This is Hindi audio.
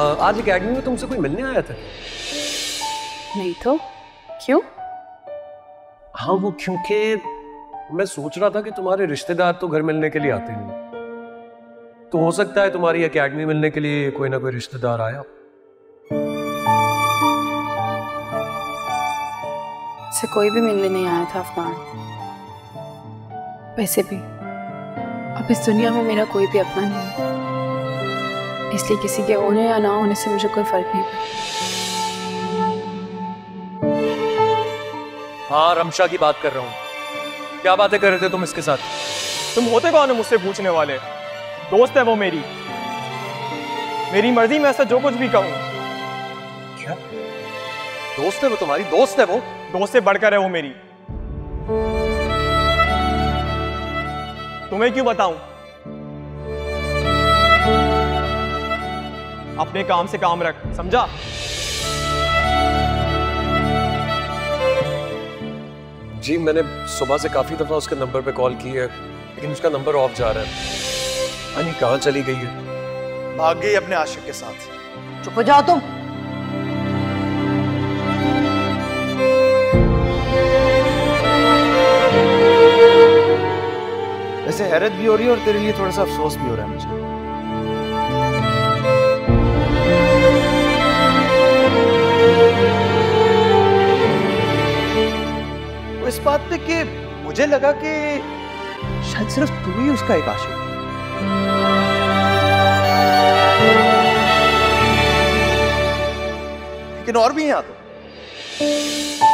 आज एकेडमी में तुमसे कोई मिलने आया था? नहीं तो? क्यों? हाँ वो क्योंकि मैं सोच रहा था कि तुम्हारे रिश्तेदार तो घर मिलने के लिए आते नहीं तो हो सकता है तुम्हारी एकेडमी मिलने के लिए कोई ना कोई रिश्तेदार आया। से कोई भी मिलने नहीं आया था अफगान वैसे भी अब इस दुनिया में मेरा कोई भी अपना नहीं। है इसलिए किसी के होने या ना होने से मुझे कोई फ़र्क नहीं पड़ता। हाँ रमशा की बात कर रहा हूँ। क्या बातें कर रहे थे तुम इसके साथ? तुम होते कौन हो मुझसे पूछने वाले? दोस्त है वो मेरी। मेरी मर्ज़ी में ऐसा जो कुछ भी कहूँ। क्या? दोस्त है वो तुम्हारी? दोस्त है वो? दोस्त से बढ़कर है वो मेरी। तुम्हें क्यों बताऊँ? अपने काम से काम रख समझा? जी मैंने सुबह से काफ़ी दफ़ा उसके नंबर पे कॉल की है लेकिन उसका नंबर ऑफ़ जा रहा है। अनी कहाँ चली गई है। भाग गई अपने आशिक के साथ। चुप हो जाओ तुम। वैसे हैरत भी हो रही है और तेरे लिए थोड़ा सा अफसोस भी हो रहा है मुझे। सकते के मुझे लगा कि शायद सिर्फ़ तू ही उसका एक आशिक। लेकिन और भी हैं यहाँ तो।